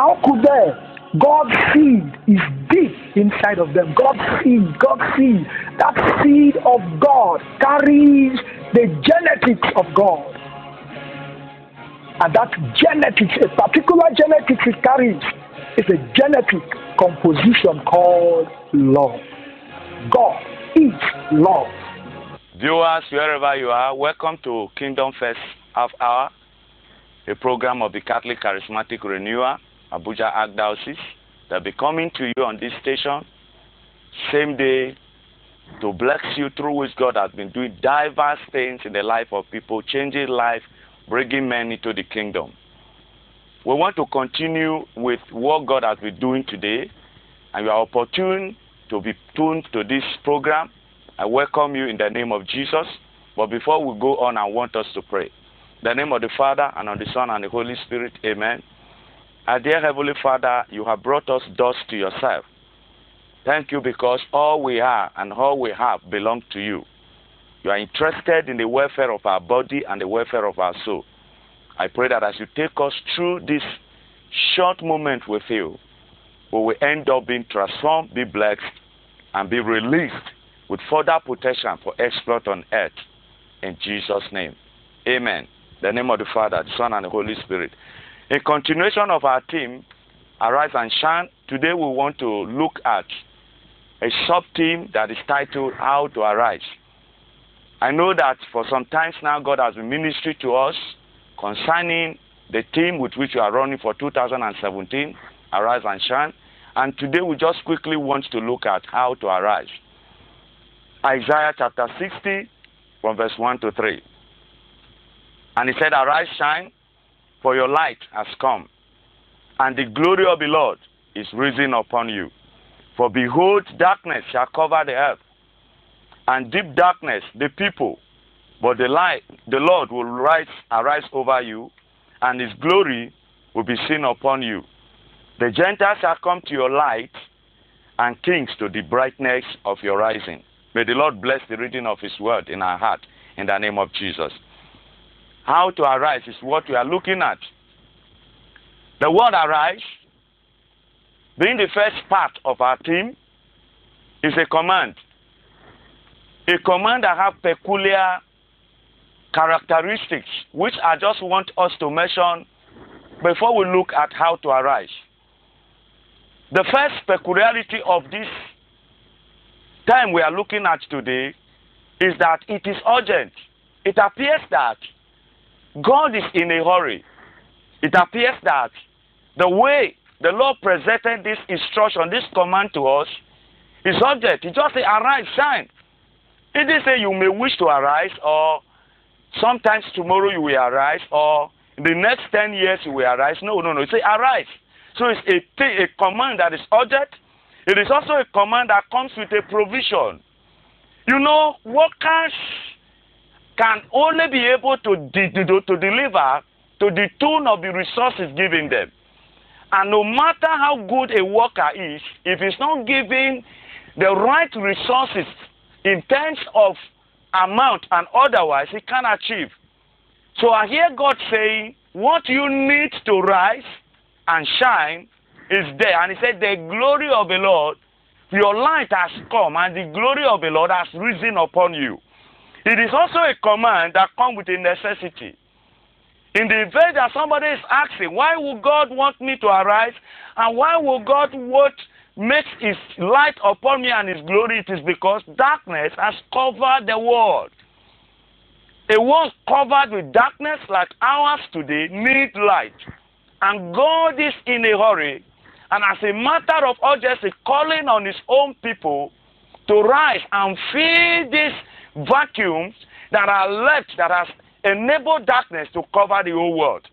How could they? God's seed is deep inside of them. God's seed, God's seed, that seed of God carries the genetics of God. And that genetics, a particular genetics it carries, is a genetic composition called love. God is love. Viewers, wherever you are, welcome to Kingdom First Half Hour, a program of the Catholic Charismatic Renewal, Abuja Archdiocese. They'll be coming to you on this station same day to bless you through which God has been doing diverse things in the life of people, changing life, bringing men into the kingdom. We want to continue with what God has been doing today, and you are opportune to be tuned to this program. I welcome you in the name of Jesus. But before we go on, I want us to pray. In the name of the Father, and of the Son, and the Holy Spirit, amen. Our dear Heavenly Father, you have brought us thus to yourself. Thank you because all we are and all we have belong to you. You are interested in the welfare of our body and the welfare of our soul. I pray that as you take us through this short moment with you, we will end up being transformed, be blessed, and be released with further protection for exploit on earth. In Jesus' name. Amen. The name of the Father, the Son, and the Holy Spirit. In continuation of our theme, Arise and Shine, today we want to look at a sub theme that is titled How to Arise. I know that for some times now God has been ministering to us concerning the theme with which we are running for 2017, Arise and Shine. And today we just quickly want to look at how to arise. Isaiah chapter 60, from verse 1 to 3. And he said, Arise, shine, for your light has come, and the glory of the Lord is risen upon you. For behold, darkness shall cover the earth, and deep darkness the people. But the light, the Lord will rise, arise over you, and his glory will be seen upon you. The Gentiles shall come to your light, and kings to the brightness of your rising. May the Lord bless the reading of his word in our heart, in the name of Jesus. How to arise is what we are looking at. The word arise, being the first part of our theme, is a command. A command that have peculiar characteristics, which I just want us to mention before we look at how to arise. The first peculiarity of this time we are looking at today is that it is urgent. It appears that God is in a hurry. It appears that the way the Lord presented this instruction, this command to us, is urgent. He just say, arise, shine. He didn't say you may wish to arise, or sometimes tomorrow you will arise, or the next 10 years you will arise. No, no, no. He say, arise. So it's a, a command that is urgent. It is also a command that comes with a provision. You know, workers can only be able to, de- to, deliver to the tune of the resources given them. And no matter how good a worker is, if he's not given the right resources in terms of amount and otherwise, he can't achieve. So I hear God saying, what you need to rise and shine is there. And he said, the glory of the Lord, your light has come, and the glory of the Lord has risen upon you. It is also a command that comes with a necessity. In the event that somebody is asking, why would God want me to arise? And why will God want make his light upon me and his glory? It is because darkness has covered the world. A world covered with darkness like ours today needs light. And God is in a hurry. And as a matter of urgency, calling on his own people to rise and fill these vacuums that are left that has enabled darkness to cover the whole world.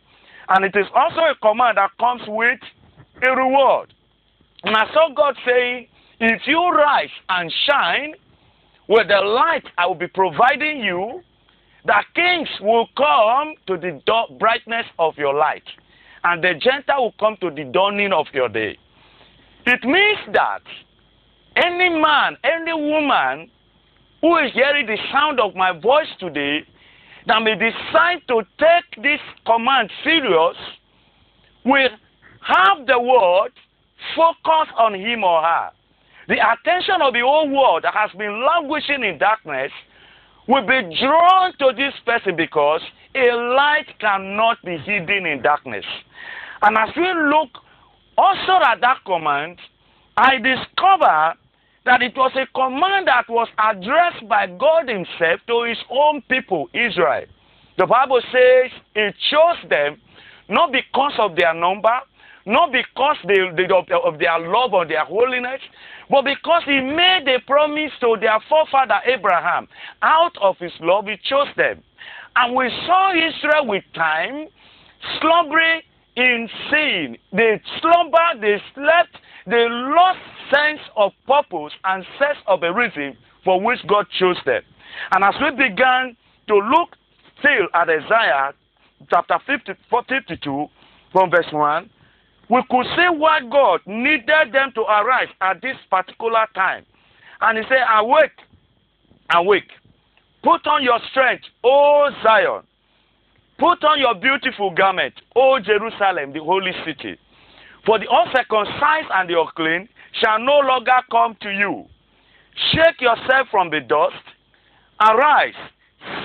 And it is also a command that comes with a reward. And I saw God saying, if you rise and shine with the light I will be providing you, the kings will come to the brightness of your light, and the Gentile will come to the dawning of your day. It means that any man, any woman who is hearing the sound of my voice today that may decide to take this command serious will have the world focus on him or her. The attention of the whole world that has been languishing in darkness will be drawn to this person because a light cannot be hidden in darkness. And as we look also at that command, I discover that it was a command that was addressed by God Himself to His own people, Israel. The Bible says He chose them not because of their number, not because they, they, of, of their love or their holiness, but because He made a promise to their forefather Abraham. Out of His love, He chose them. And we saw Israel with time slumbering in sin. They slumbered, they slept, they lost sense of purpose and sense of a reason for which God chose them. And as we began to look still at Isaiah chapter 50, 52 from verse 1, we could see why God needed them to arise at this particular time. And he said, Awake, awake. Put on your strength, O Zion. Put on your beautiful garment, O Jerusalem, the holy city. For the uncircumcised and the unclean shall no longer come to you. Shake yourself from the dust. Arise.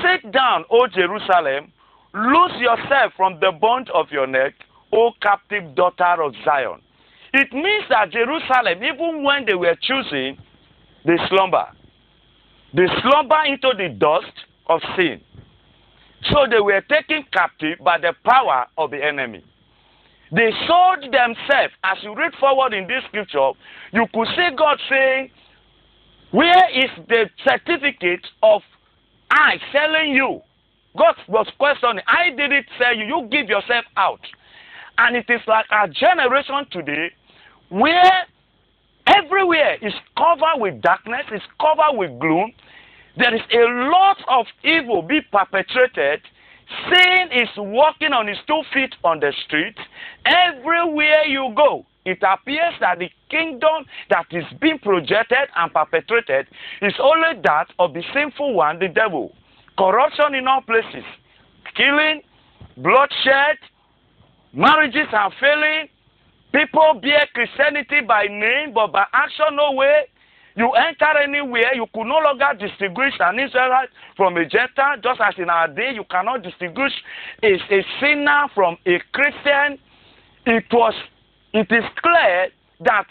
Sit down, O Jerusalem. Loose yourself from the bond of your neck, O captive daughter of Zion. It means that Jerusalem, even when they were choosing, they slumber. They slumber into the dust of sin. So they were taken captive by the power of the enemy. They sold themselves. As you read forward in this scripture, you could see God saying, Where is the certificate of I selling you? God was questioning, I didn't sell you, you give yourself out. And it is like our generation today where everywhere is covered with darkness, is covered with gloom. There is a lot of evil being perpetrated Sin is walking on his two feet on the street. Everywhere you go, it appears that the kingdom that is being projected and perpetrated is only that of the sinful one, the devil. Corruption in all places, killing, bloodshed, marriages are failing. People bear Christianity by name, but by action, no way. You enter anywhere, you could no longer distinguish an Israelite from a Gentile, just as in our day, you cannot distinguish a, a sinner from a Christian. It was, it is clear that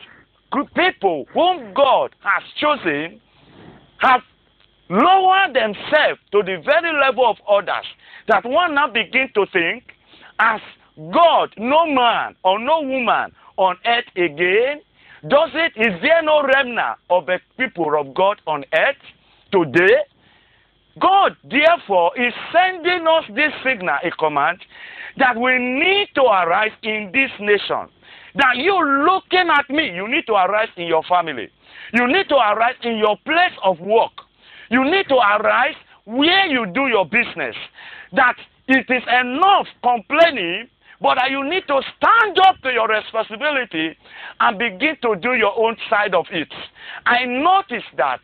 people whom God has chosen have lowered themselves to the very level of others that one now begin to think as God, no man or no woman on earth again does it? Is there no remnant of the people of God on earth today? God, therefore, is sending us this signal, a command, that we need to arise in this nation. That you looking at me, you need to arise in your family. You need to arise in your place of work. You need to arise where you do your business. That it is enough complaining but you need to stand up to your responsibility and begin to do your own side of it. I notice that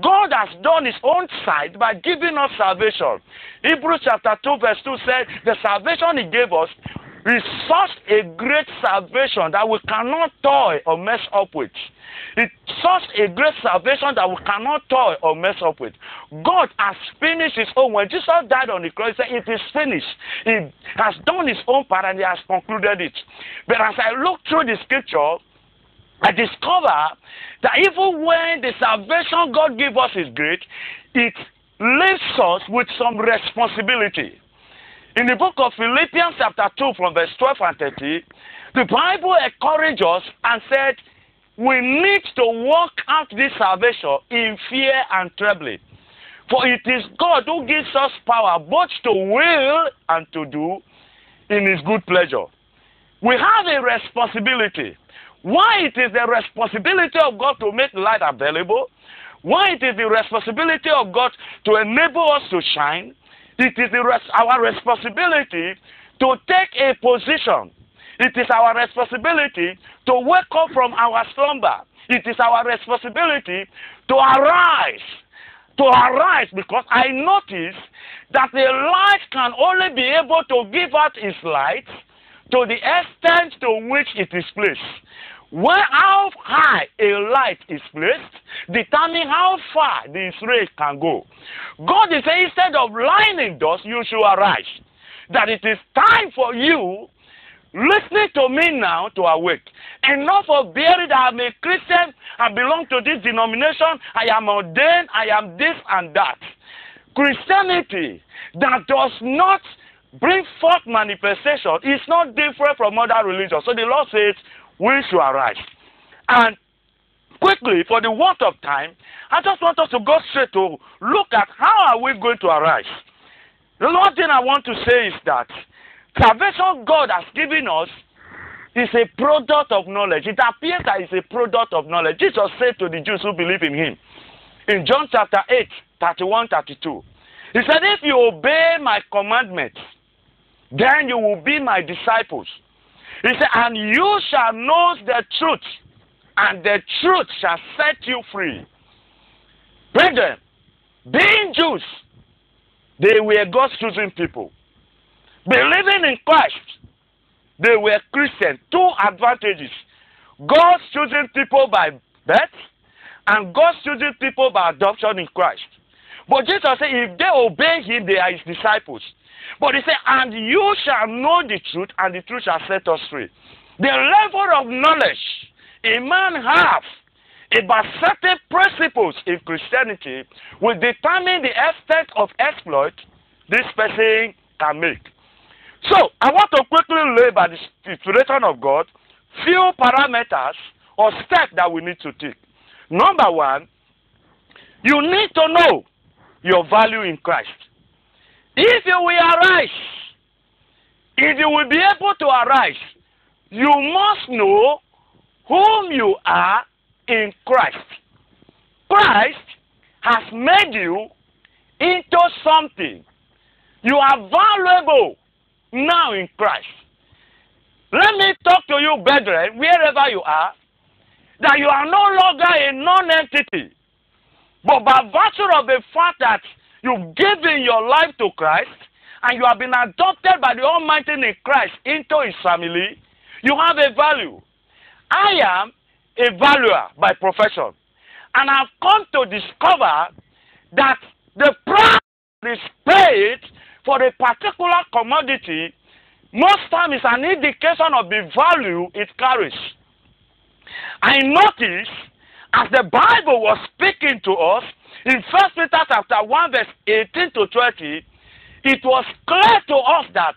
God has done his own side by giving us salvation. Hebrews chapter 2, verse 2 said, The salvation he gave us is such a great salvation that we cannot toy or mess up with. It's such a great salvation that we cannot toy or mess up with. God has finished his own. When Jesus died on the cross, he said, It is finished. He has done his own part and he has concluded it. But as I look through the scripture, I discover that even when the salvation God gave us is great, it leaves us with some responsibility. In the book of Philippians, chapter 2, from verse 12 and 30, the Bible encourages us and said, We need to work out this salvation in fear and trembling. For it is God who gives us power both to will and to do in His good pleasure. We have a responsibility. Why it is the responsibility of God to make light available? Why it is the responsibility of God to enable us to shine? It is res- our responsibility to take a position. It is our responsibility to wake up from our slumber. It is our responsibility to arise. To arise because I notice that the light can only be able to give out its light to the extent to which it is placed. Where how high a light is placed determine how far the ray can go. God is saying instead of lying in dust, you should arise. That it is time for you listening to me now to awake. Enough of bearing that I'm a Christian, I belong to this denomination, I am ordained, I am this and that. Christianity that does not bring forth manifestation is not different from other religions. So the Lord says, we should arise. And quickly, for the want of time, I just want us to go straight to look at how are we going to arise. The Lord thing I want to say is that salvation God has given us is a product of knowledge. It appears that it's a product of knowledge. Jesus said to the Jews who believe in him in John chapter 8, 31, 32. He said, If you obey my commandments, then you will be my disciples. He said, And you shall know the truth, and the truth shall set you free. Brethren, being Jews, they were God's chosen people. Believing in Christ, they were Christians. Two advantages God's chosen people by birth, and God's chosen people by adoption in Christ. But Jesus said, if they obey him, they are his disciples. But he said, and you shall know the truth, and the truth shall set us free. The level of knowledge a man has about certain principles in Christianity will determine the extent of exploit this person can make. So, I want to quickly lay by the inspiration of God few parameters or steps that we need to take. Number one, you need to know your value in Christ. If you will arise, if you will be able to arise, you must know whom you are in Christ. Christ has made you into something. You are valuable now in Christ. Let me talk to you, brethren, wherever you are, that you are no longer a non entity. But by virtue of the fact that you've given your life to Christ and you have been adopted by the Almighty in Christ into His family, you have a value. I am a valuer by profession. And I've come to discover that the price is paid for a particular commodity most times is an indication of the value it carries. I noticed as the Bible was speaking to us in First Peter chapter 1, verse 18 to 20, it was clear to us that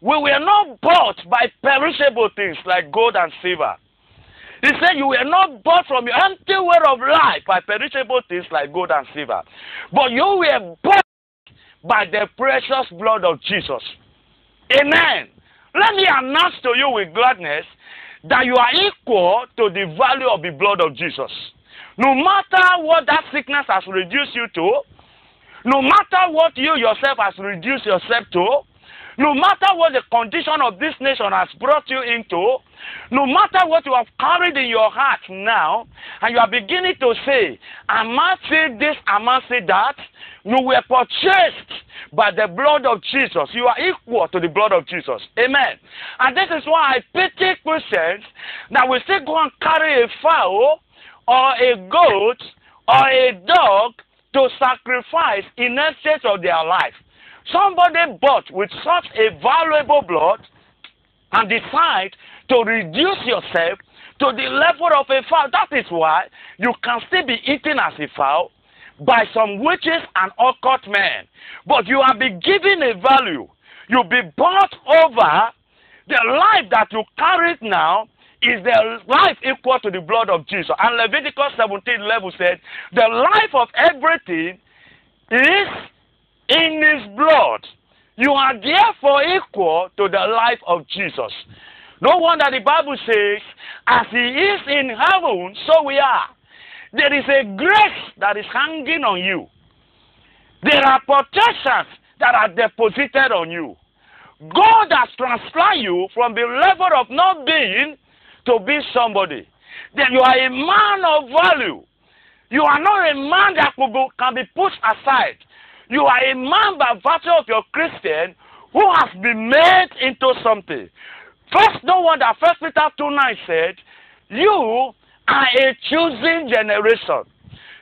we were not bought by perishable things like gold and silver. He said, You were not bought from your empty way of life by perishable things like gold and silver, but you were bought by the precious blood of Jesus. Amen. Let me announce to you with gladness that you are equal to the value of the blood of Jesus. No matter what that sickness has reduced you to, no matter what you yourself has reduced yourself to, no matter what the condition of this nation has brought you into, no matter what you have carried in your heart now, and you are beginning to say, I must say this, I must say that, you were purchased by the blood of Jesus. You are equal to the blood of Jesus. Amen. And this is why I pity Christians that we still go and carry a fowl or a goat or a dog to sacrifice in exchange of their life. Somebody bought with such a valuable blood and decide to reduce yourself to the level of a fowl. That is why you can still be eaten as a fowl by some witches and occult men. But you have been given a value. You'll be bought over. The life that you carry now is their life equal to the blood of Jesus. And Leviticus 17 11 said, The life of everything is in his blood. You are therefore equal to the life of Jesus. No wonder the Bible says, as he is in heaven, so we are. There is a grace that is hanging on you. There are protections that are deposited on you. God has transferred you from the level of not being to be somebody. Then you are a man of value. You are not a man that can be pushed aside. You are a man by virtue of your Christian who has been made into something. First, no wonder First Peter 2 9 said, You are a chosen generation.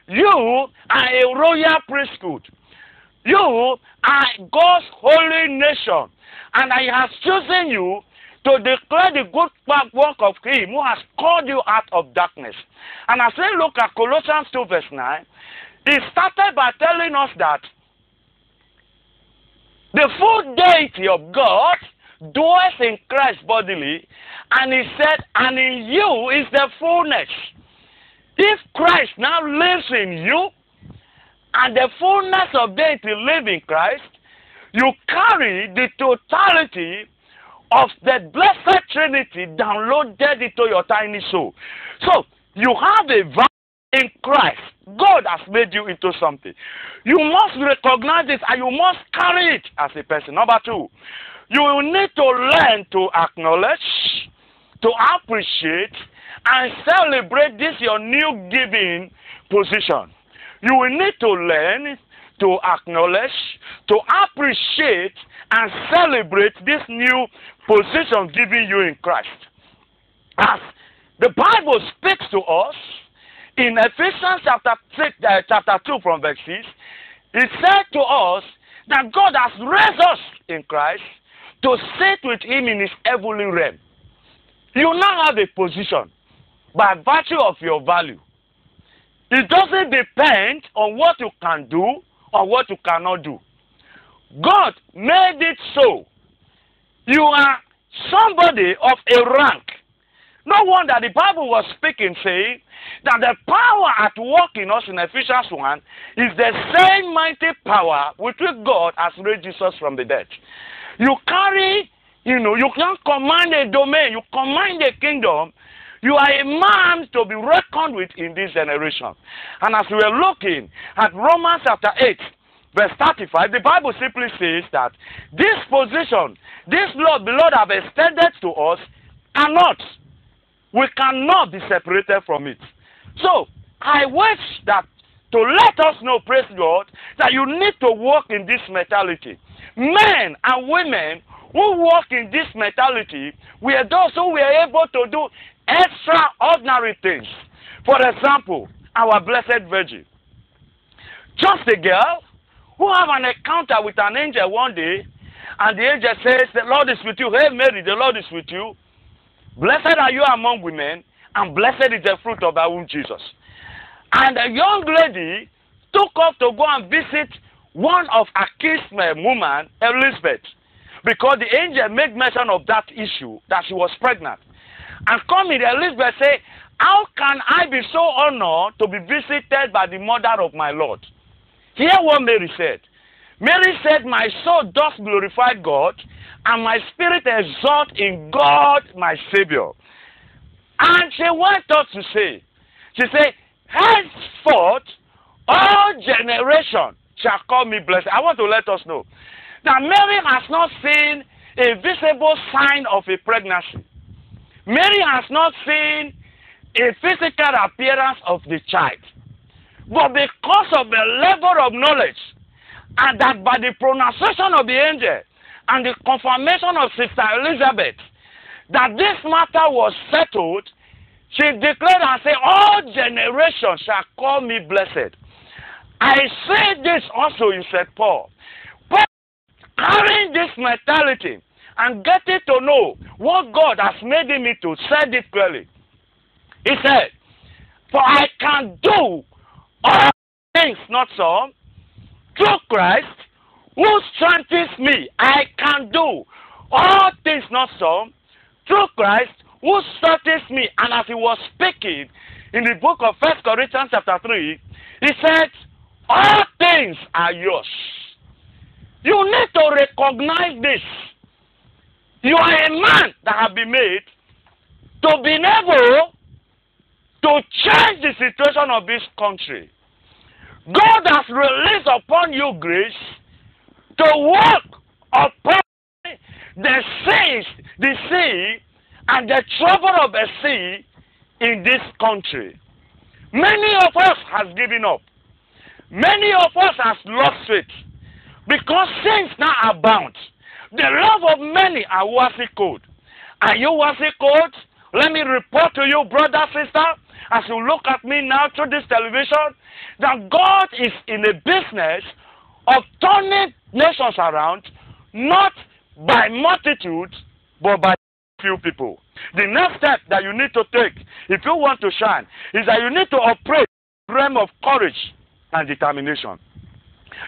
You are a royal priesthood. You are God's holy nation. And I have chosen you to declare the good work of Him who has called you out of darkness. And as we look at Colossians 2, verse 9, it started by telling us that the full deity of God dwells in Christ bodily, and He said, and in you is the fullness. If Christ now lives in you, and the fullness of deity live in Christ, you carry the totality of the blessed Trinity downloaded into your tiny soul. So you have a value in Christ. God has made you into something. You must recognize this and you must carry it as a person. Number two, you will need to learn to acknowledge, to appreciate, and celebrate this your new giving position. You will need to learn to acknowledge, to appreciate, and celebrate this new position given you in Christ. As the Bible speaks to us in Ephesians chapter, six, uh, chapter 2 from verse 6, it said to us that God has raised us in Christ to sit with Him in His heavenly realm. You now have a position by virtue of your value. It doesn't depend on what you can do or what you cannot do. God made it so. You are somebody of a rank. No wonder the Bible was speaking, saying that the power at work in us in Ephesians 1 is the same mighty power with which God has raised Jesus from the dead. You carry, you know, you can command a domain, you command a kingdom. You are a man to be reckoned with in this generation. And as we are looking at Romans chapter 8, verse 35, the Bible simply says that this position, this Lord, the Lord have extended to us, cannot, we cannot be separated from it. So, I wish that to let us know, praise God, that you need to walk in this mentality. Men and women who walk in this mentality we are those who were able to do extraordinary things. For example, our Blessed Virgin. Just a girl who have an encounter with an angel one day, and the angel says, The Lord is with you. Hey, Mary, the Lord is with you. Blessed are you among women, and blessed is the fruit of thy womb, Jesus. And a young lady took off to go and visit one of her kinsmen woman, Elizabeth, because the angel made mention of that issue, that she was pregnant. And coming, Elizabeth said, How can I be so honored to be visited by the mother of my Lord? Hear what Mary said. Mary said, My soul does glorify God, and my spirit exalt in God my Savior. And she went on to say, She said, Henceforth, all generation shall call me blessed. I want to let us know that Mary has not seen a visible sign of a pregnancy. Mary has not seen a physical appearance of the child. But because of the level of knowledge, and that by the pronunciation of the angel and the confirmation of Sister Elizabeth, that this matter was settled, she declared and said, All generations shall call me blessed. I say this also you said, Paul. But carrying this mentality and getting to know what God has made him into, said it clearly. He said, For I can do all things, not so, through Christ who strengthens me. I can do all things, not so, through Christ who strengthens me. And as he was speaking in the book of First Corinthians chapter 3, he said, All things are yours. You need to recognize this. You are a man that have been made to be able to change the situation of this country. God has released upon you grace to work upon the seas, the sea, and the trouble of the sea in this country. Many of us has given up. Many of us has lost faith because sins now abound. The love of many are worthy cold. Are you it called? Let me report to you, brother, sister, as you look at me now through this television, that God is in a business of turning nations around, not by multitudes, but by few people. The next step that you need to take if you want to shine is that you need to operate from the realm of courage and determination.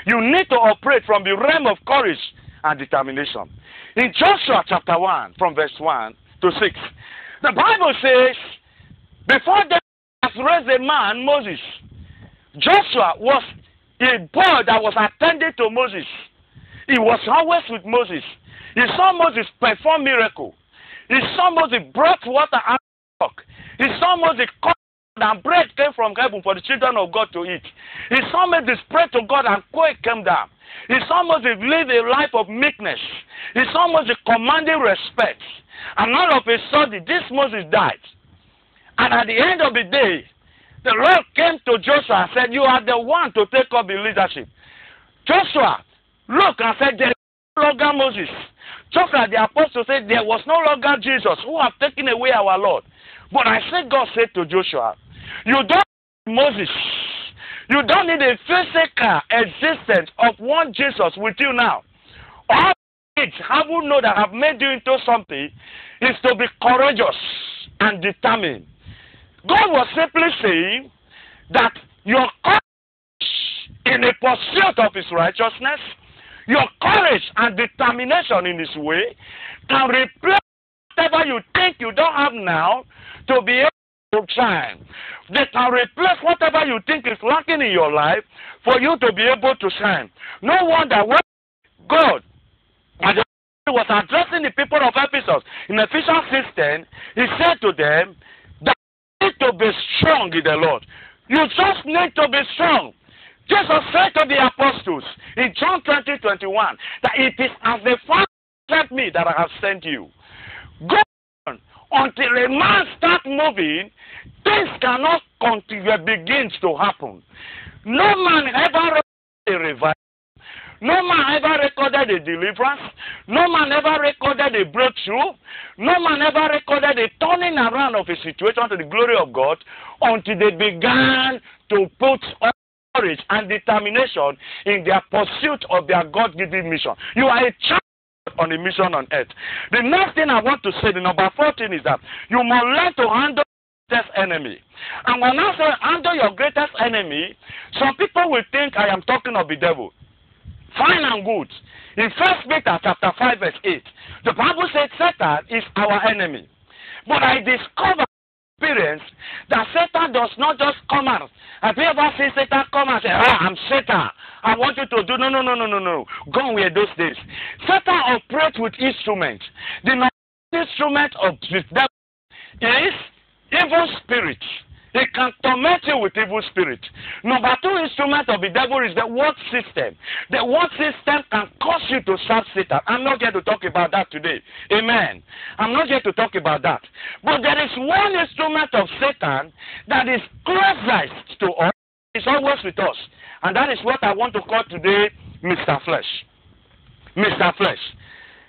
You need to operate from the realm of courage and determination. In Joshua chapter 1, from verse 1 to 6, the Bible says, before they raised a man, Moses, Joshua was a boy that was attending to Moses. He was always with Moses. He saw Moses perform miracle. He saw Moses brought water of rock. He saw Moses and bread came from heaven for the children of God to eat. He saw Moses pray to God and quake came down. He saw Moses live a life of meekness. He saw Moses commanding respect. And all of a sudden, this Moses died. And at the end of the day, the Lord came to Joshua and said, You are the one to take up the leadership. Joshua look and said, There is no longer Moses. Joshua, the apostle, said, There was no longer Jesus who have taken away our Lord. But I said, God said to Joshua, You don't need Moses. You don't need a physical existence of one Jesus with you now. All it have you know that have made you into something is to be courageous and determined. God was simply saying that your courage in the pursuit of his righteousness, your courage and determination in his way can replace whatever you think you don't have now to be able to shine. They can replace whatever you think is lacking in your life for you to be able to shine. No wonder when God was addressing the people of Ephesus in Ephesians 16, he said to them to be strong in the Lord. You just need to be strong. Jesus said to the apostles in John 20, 21 that it is as the Father sent me that I have sent you. Go on until a man starts moving, things cannot continue, begins to happen. No man ever. No man ever recorded a deliverance. No man ever recorded a breakthrough. No man ever recorded a turning around of a situation to the glory of God until they began to put courage and determination in their pursuit of their God given mission. You are a child on a mission on earth. The next thing I want to say, the number 14 is that you must learn to handle your greatest enemy. And when I say handle your greatest enemy, some people will think I am talking of the devil. Fine and good. In First Peter chapter 5, verse 8, the Bible says Satan is our enemy. But I discovered experience that Satan does not just come out. Have you ever seen Satan come and say, Ah, I'm Satan. I want you to do no no no no no no. Gone were those days. Satan operates with instruments. The instrument of the devil is evil spirit. It can torment you with evil spirit. Number two instrument of the devil is the word system. The word system can cause you to serve Satan. I'm not here to talk about that today. Amen. I'm not here to talk about that. But there is one instrument of Satan that is closest to us. It's always with us. And that is what I want to call today Mr. Flesh. Mr. Flesh.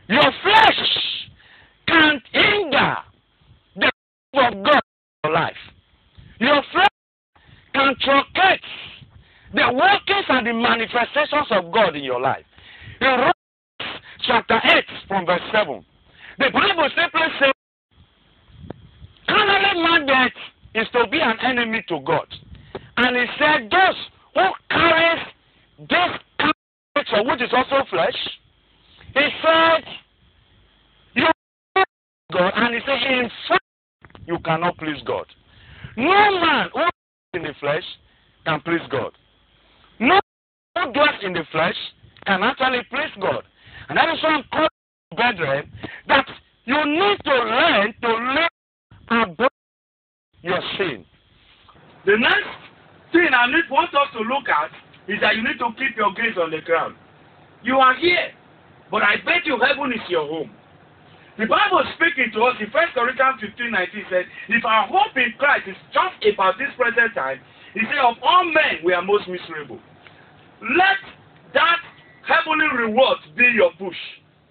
Your flesh can't hinder the of God in your life. Your flesh can truncate the workings and the manifestations of God in your life. In Romans chapter 8 from verse 7, the Bible simply says, carnally minded is to be an enemy to God. And he said, those who carries this nature, which is also flesh, he said, you God, and he said, in fact, you cannot please God. No man who in the flesh can please God. No who dwells in the flesh can actually please God. And that is why I'm calling brethren that you need to learn to live above your sin. The next thing I need want us to look at is that you need to keep your gaze on the ground. You are here, but I bet you heaven is your home. The Bible speaking to us in 1 Corinthians 15 19 says, If our hope in Christ is just about this present time, he said, Of all men, we are most miserable. Let that heavenly reward be your push.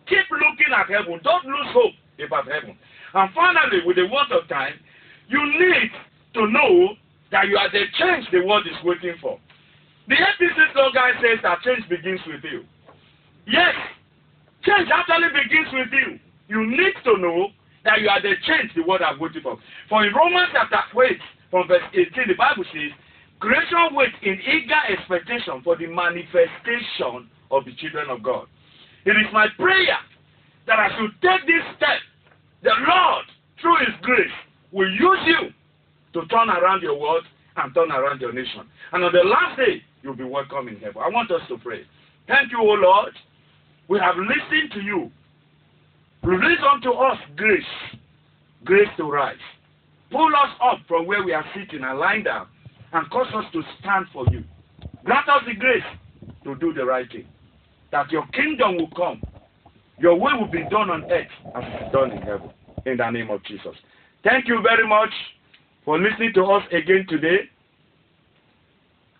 Keep looking at heaven. Don't lose hope about heaven. And finally, with the word of time, you need to know that you are the change the world is waiting for. The APC slogan says that change begins with you. Yes, change actually begins with you. You need to know that you are the change the world are waiting for. For in Romans chapter 8, from verse 18, the Bible says, Creation waits in eager expectation for the manifestation of the children of God. It is my prayer that I should take this step, the Lord, through His grace, will use you to turn around your world and turn around your nation. And on the last day, you'll be welcome in heaven. I want us to pray. Thank you, O Lord. We have listened to you. Release unto us grace, grace to rise. Pull us up from where we are sitting and lying down and cause us to stand for you. Grant us the grace to do the right thing. That your kingdom will come. Your will will be done on earth as it is done in heaven. In the name of Jesus. Thank you very much for listening to us again today.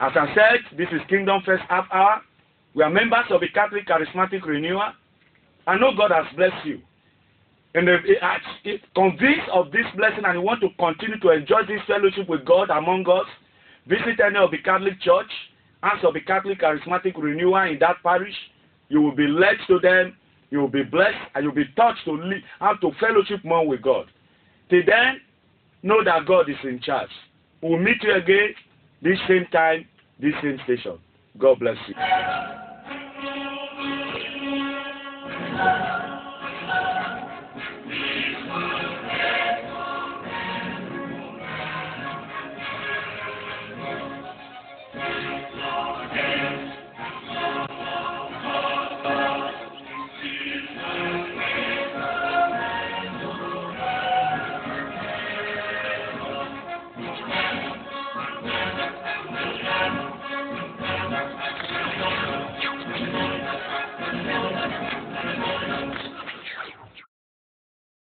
As I said, this is Kingdom First Half Hour. We are members of the Catholic Charismatic Renewal. I know God has blessed you. And if, if convinced of this blessing and you want to continue to enjoy this fellowship with God among us, visit any of the Catholic Church, ask of the Catholic Charismatic Renewal in that parish. You will be led to them, you will be blessed, and you'll be touched to live, how to fellowship more with God. Till then, know that God is in charge. We'll meet you again this same time, this same station. God bless you.